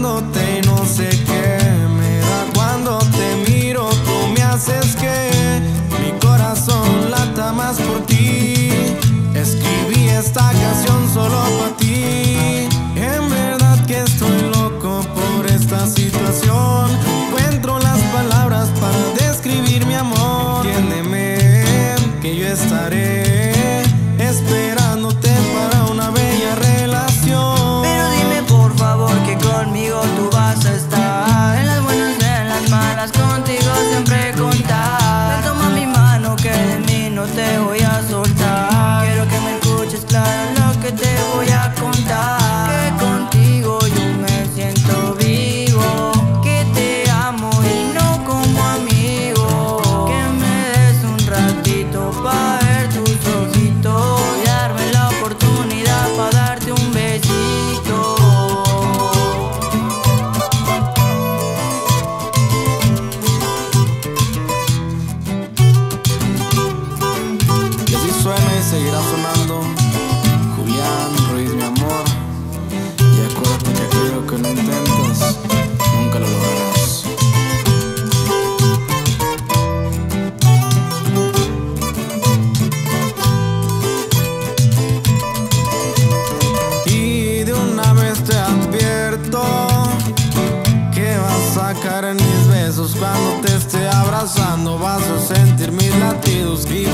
y no sé qué me da cuando te miro. Tú me haces que mi corazón lata más por ti. Escribí esta canción solo para ti. En verdad que estoy loco por esta situación. Encuentro las palabras para describir mi amor. Entiéndeme que yo estaré las malas suena y seguirá sonando. Julián Ruiz, mi amor. Y acuérdate que aquello que no intentas, nunca lo lograrás. Y de una vez te advierto que vas a caer en mis besos cuando te esté abrazando. Vas a sentir mis latidos y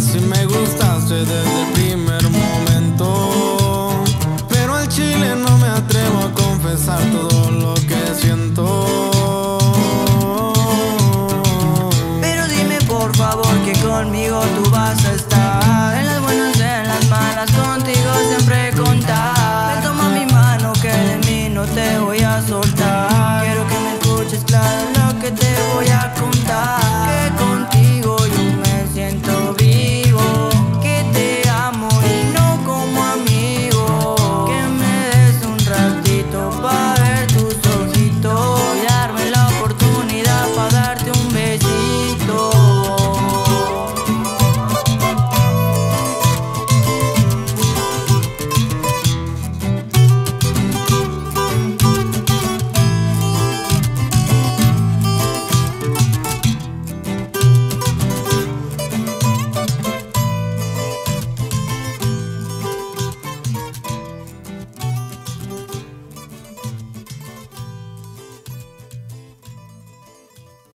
sí me gustaste desde el primer momento. Pero al chile no me atrevo a confesar todo lo que siento. Pero dime por favor que conmigo tú vas a estar En las buenas en las malas contigo siempre